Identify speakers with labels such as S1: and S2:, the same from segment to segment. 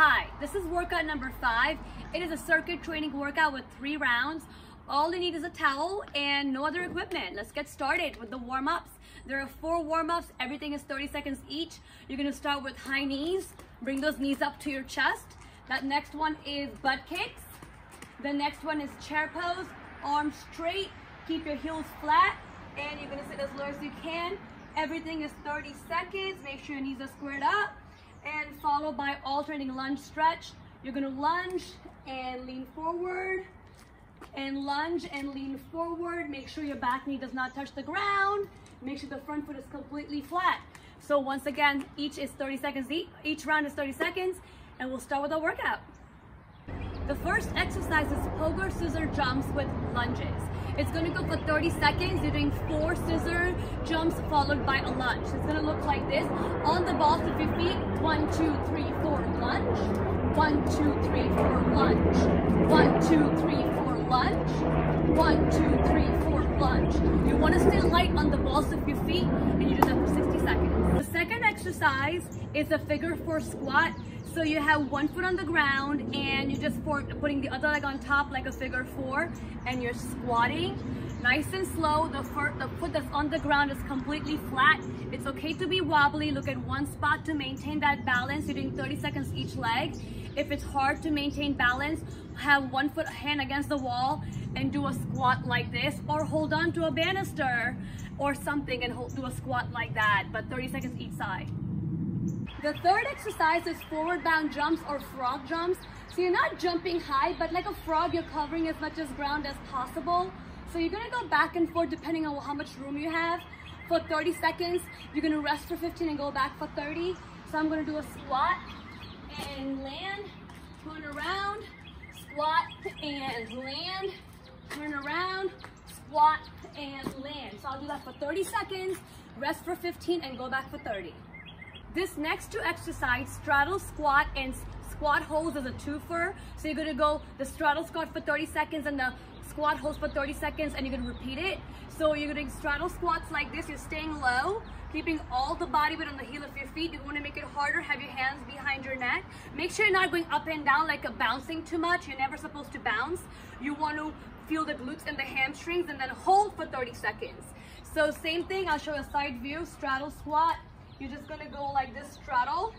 S1: Hi, this is workout number five. It is a circuit training workout with three rounds. All you need is a towel and no other equipment. Let's get started with the warm-ups. There are four warm-ups. Everything is 30 seconds each. You're gonna start with high knees. Bring those knees up to your chest. That next one is butt kicks. The next one is chair pose. Arms straight. Keep your heels flat. And you're gonna sit as low as you can. Everything is 30 seconds. Make sure your knees are squared up and followed by alternating lunge stretch. You're gonna lunge and lean forward and lunge and lean forward. Make sure your back knee does not touch the ground. Make sure the front foot is completely flat. So once again, each is 30 seconds, each round is 30 seconds, and we'll start with our workout. The first exercise is pogo scissor jumps with lunges. It's gonna go for 30 seconds. You're doing four scissor jumps followed by a lunge. It's gonna look like this. On the balls of your feet, one, two, three, four, lunge. One, two, three, four, lunge. One, two, three, four, lunge. One, two, three, four, lunge. You wanna stay light on the balls of your feet and you do that for 60 seconds. The second exercise is a figure four squat. So you have one foot on the ground and you're just putting the other leg on top like a figure four and you're squatting nice and slow. The, the foot that's on the ground is completely flat. It's okay to be wobbly. Look at one spot to maintain that balance. You're doing 30 seconds each leg. If it's hard to maintain balance, have one foot hand against the wall and do a squat like this or hold on to a banister or something and hold, do a squat like that, but 30 seconds each side. The third exercise is forward bound jumps or frog jumps. So you're not jumping high, but like a frog, you're covering as much as ground as possible. So you're gonna go back and forth depending on how much room you have. For 30 seconds, you're gonna rest for 15 and go back for 30. So I'm gonna do a squat and land, turn around, squat and land, turn around, squat and land. So I'll do that for 30 seconds, rest for 15 and go back for 30. This next two exercise, straddle squat and squat holds is a twofer. So you're gonna go the straddle squat for 30 seconds and the squat holds for 30 seconds and you're gonna repeat it. So you're gonna straddle squats like this, you're staying low, keeping all the body weight on the heel of your feet. You wanna make it harder, have your hands behind your neck. Make sure you're not going up and down like a bouncing too much. You're never supposed to bounce. You wanna feel the glutes and the hamstrings and then hold for 30 seconds. So same thing, I'll show a side view, straddle squat, you're just gonna go like this straddle,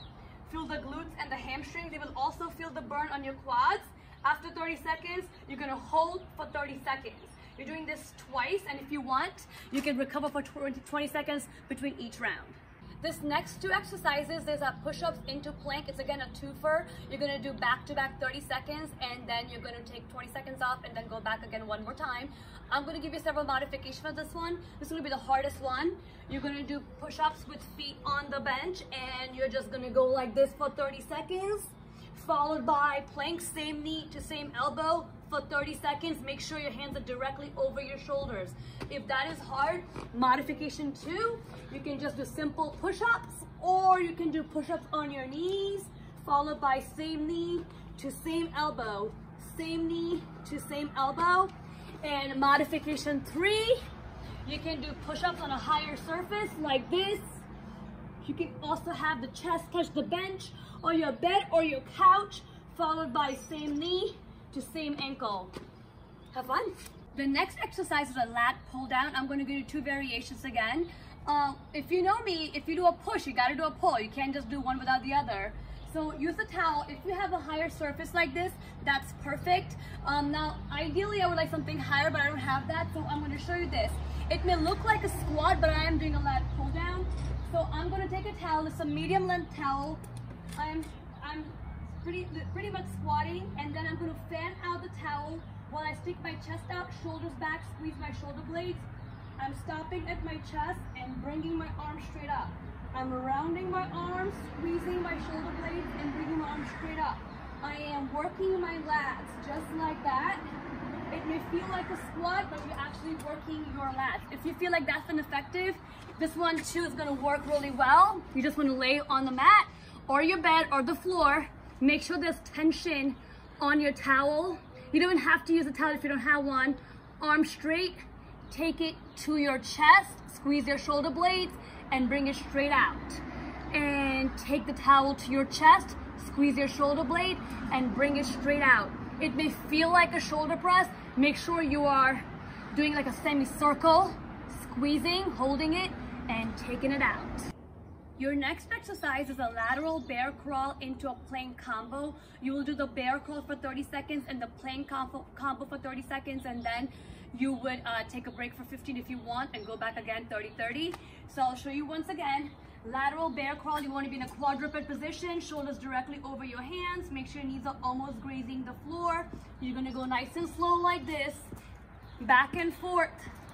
S1: feel the glutes and the hamstrings. You will also feel the burn on your quads. After 30 seconds, you're gonna hold for 30 seconds. You're doing this twice, and if you want, you can recover for 20, 20 seconds between each round. This next two exercises is a push-ups into plank. It's again a twofer. You're gonna do back-to-back -back 30 seconds and then you're gonna take 20 seconds off and then go back again one more time. I'm gonna give you several modifications of this one. This is gonna be the hardest one. You're gonna do push-ups with feet on the bench and you're just gonna go like this for 30 seconds followed by plank, same knee to same elbow for 30 seconds. Make sure your hands are directly over your shoulders. If that is hard, modification two, you can just do simple push-ups or you can do push-ups on your knees followed by same knee to same elbow, same knee to same elbow. And modification three, you can do push-ups on a higher surface like this. You can also have the chest touch the bench or your bed or your couch, followed by same knee to same ankle. Have fun. The next exercise is a lat pull down. I'm going to do two variations again. Uh, if you know me, if you do a push, you got to do a pull. You can't just do one without the other. So use a towel. If you have a higher surface like this, that's perfect. Um, now, ideally, I would like something higher, but I don't have that. So I'm going to show you this. It may look like a squat, but I am doing a lat pull down. So I'm going to take a towel. It's a medium length towel. I'm, I'm pretty, pretty much squatting and then I'm going to fan out the towel while I stick my chest out, shoulders back, squeeze my shoulder blades. I'm stopping at my chest and bringing my arms straight up. I'm rounding my arms, squeezing my shoulder blades and bringing my arms straight up. I am working my lats just like that. It may feel like a squat, but you're actually working your lats. If you feel like that's ineffective, this one too is gonna work really well. You just wanna lay on the mat or your bed or the floor. Make sure there's tension on your towel. You don't have to use a towel if you don't have one. Arm straight, take it to your chest, squeeze your shoulder blades, and bring it straight out. And take the towel to your chest, Squeeze your shoulder blade and bring it straight out. It may feel like a shoulder press. Make sure you are doing like a semicircle, squeezing, holding it, and taking it out. Your next exercise is a lateral bear crawl into a plank combo. You will do the bear crawl for 30 seconds and the plank combo, combo for 30 seconds and then you would uh, take a break for 15 if you want and go back again 30-30. So I'll show you once again. Lateral bear crawl, you want to be in a quadruped position, shoulders directly over your hands. Make sure your knees are almost grazing the floor. You're going to go nice and slow like this, back and forth,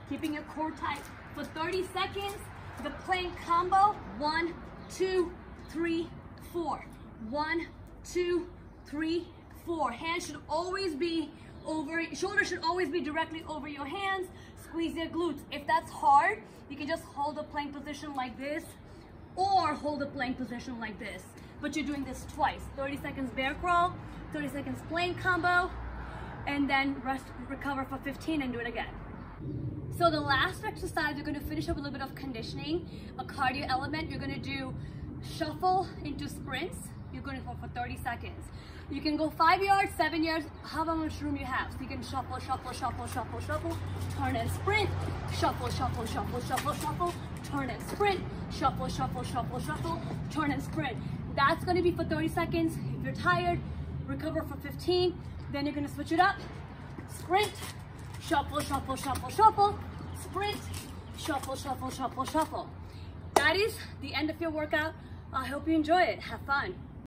S1: keeping your core tight for 30 seconds. The plank combo, one, two, three, four. One, two, three, four. Hands should always be over, shoulders should always be directly over your hands. Squeeze your glutes. If that's hard, you can just hold a plank position like this or hold a plank position like this. But you're doing this twice. 30 seconds bear crawl, 30 seconds plank combo, and then rest, recover for 15 and do it again. So the last exercise, you're gonna finish up a little bit of conditioning, a cardio element. You're gonna do shuffle into sprints. You're going to go for 30 seconds. You can go five yards, seven yards, however much room you have. So you can shuffle, shuffle, shuffle, shuffle, shuffle, turn and sprint, shuffle, shuffle, shuffle, shuffle, shuffle, turn and sprint, shuffle, shuffle, shuffle, shuffle, turn and sprint. That's gonna be for 30 seconds. If you're tired, recover for 15. Then you're gonna switch it up. Sprint, shuffle, shuffle, shuffle, shuffle, sprint, shuffle, shuffle, shuffle, shuffle. That is the end of your workout. I hope you enjoy it. Have fun.